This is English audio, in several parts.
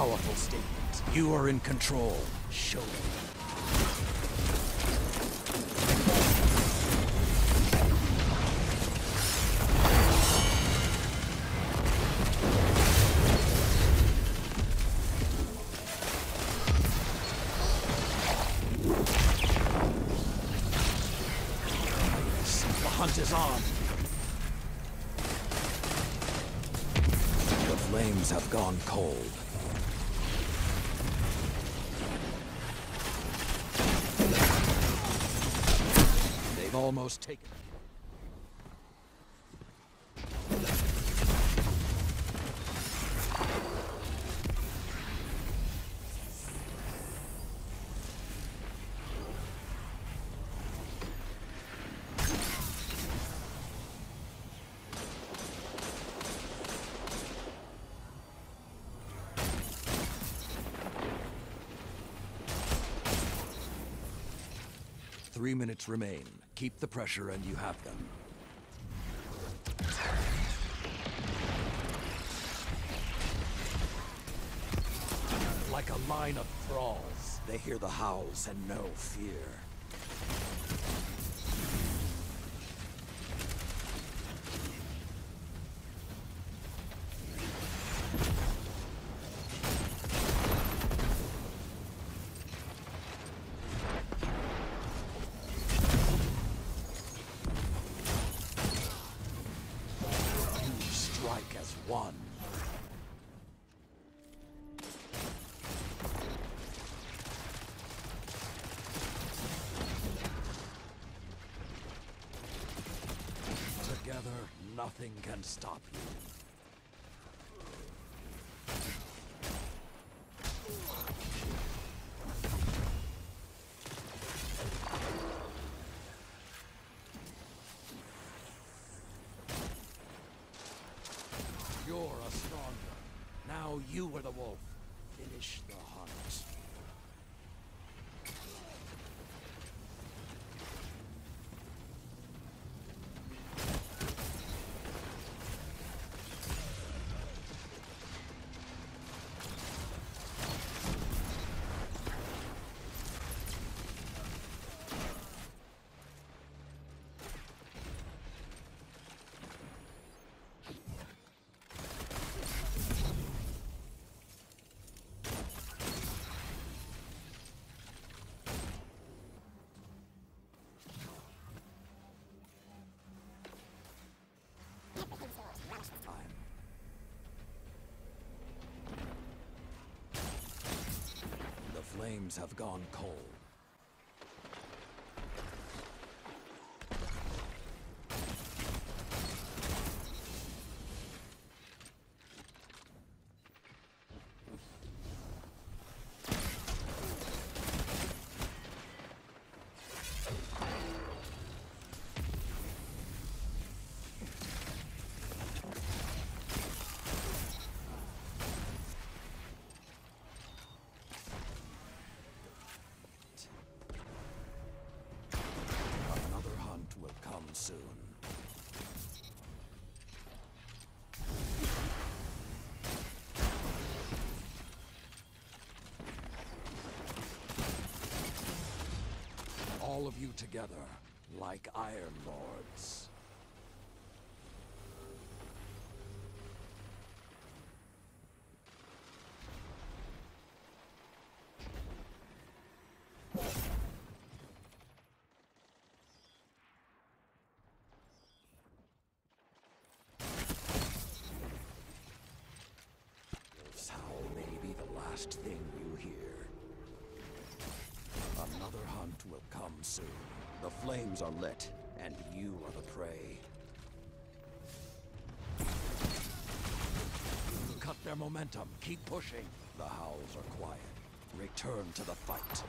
powerful statement. You are in control. Show me. Hunt is on. The flames have gone cold. They've almost taken. Three minutes remain. Keep the pressure and you have them. Like a line of thralls, they hear the howls and know fear. Nothing can stop you. You're a stronger. Now you are the wolf. Finish the hunt. Time. The flames have gone cold. You together, like Iron Lords. Wolf's howl may be the last thing. Another hunt will come soon. The flames are lit, and you are the prey. Cut their momentum. Keep pushing. The howls are quiet. Return to the fight.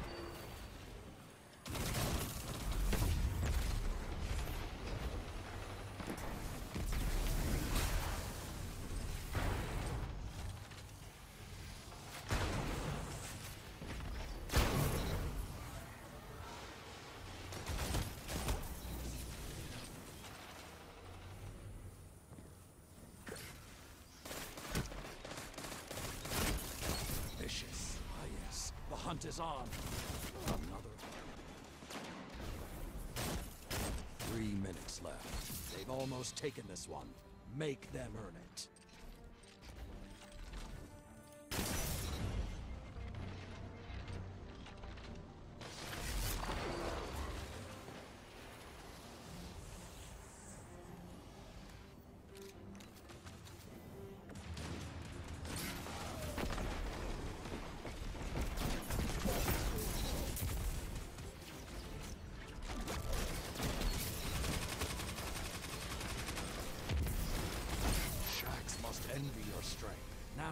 Is on. Another. Three minutes left. They've almost taken this one. Make them earn it.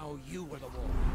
Shaxx must envy your strength. Now you were the wolf.